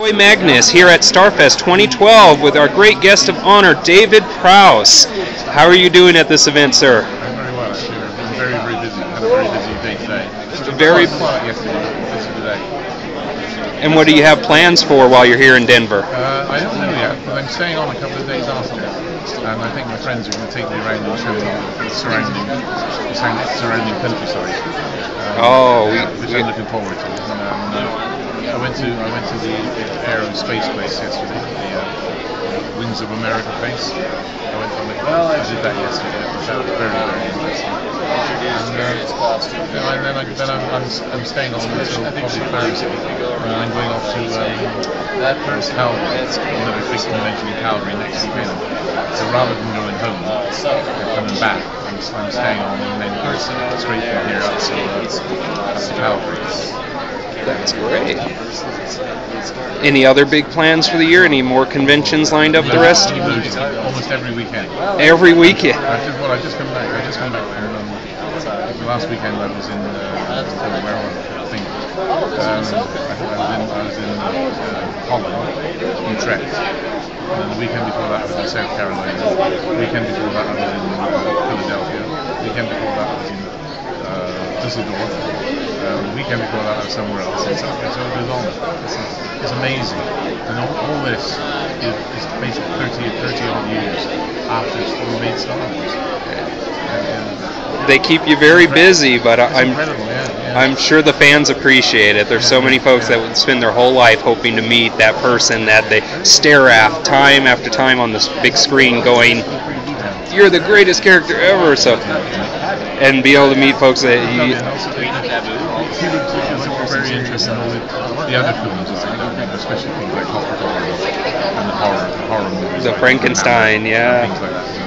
Roy Magnus here at Starfest 2012 with our great guest of honor, David Prowse. How are you doing at this event, sir? I'm very well, actually. I've been very, very busy. Had a very busy day today. Very- quiet yesterday, busy today. And what do you have plans for while you're here in Denver? Uh, I don't know yet, but I'm staying on a couple of days after. And I think my friends are going to take me around and show me the surrounding, the surrounding countryside. Um, Oh, we- which we- I'm looking forward to. And, um, uh, I went to I went to the Air and Space place yesterday, the uh, Wings of America place. I went on it. I did that yesterday. That was very very interesting. And, uh, and then, I, then I'm, I'm, I'm staying on until probably Thursday. And I'm going off to um, Calgary, another big convention in Calgary next weekend. So rather than going home, and coming back, I'm, I'm staying on and then straight from here up to, uh, up to Calgary. That's great. Any other big plans for the year? Any more conventions lined up the rest? Almost every weekend. Every weekend. I just, well, I just come back. I just come back from um, the last weekend. I was in uh, where I? Think um, I, I was in I was in uh, Holland, Utrecht. And then the weekend before that I was in South Carolina. The weekend before that I was in uh, Philadelphia. The weekend before that I was in uh, Düsseldorf. The weekend before that I was somewhere else. And so, so it goes on. It's, it's amazing. And all, all this is, is basically 30, 30 odd years after we made Star Wars. And, They keep you very busy, but it's I- I'm yeah. yeah. I'm sure the fans appreciate it. There's so many folks that would spend their whole life hoping to meet that person that they stare at time after time on this big screen going, you're the greatest character ever. So, and be able to meet folks that And you, also, people people were very interested in all the, the other films, as they do, especially things like Copper and the horror, the horror movies. The Frankenstein, yeah.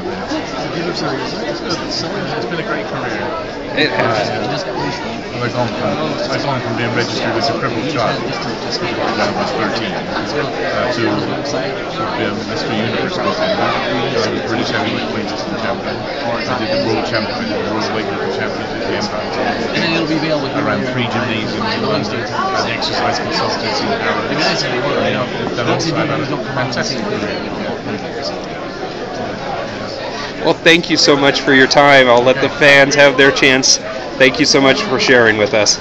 And Things like that. You know, it's, it's, good. it's been a great career. it has. And I've gone from, I've gone from being registered as a crippled child when I was 13 uh, to be a Mr. Universe contender. I was British heavyweight weightlifting champion. I did the world champion, the world weightlifting championship, the Empire. And then it'll be available I ran three gymnasiums in London, an exercise consultancy in Paris. You know, I've done all- I've had a fantastic career. Well, thank you so much for your time. I'll let the fans have their chance. Thank you so much for sharing with us.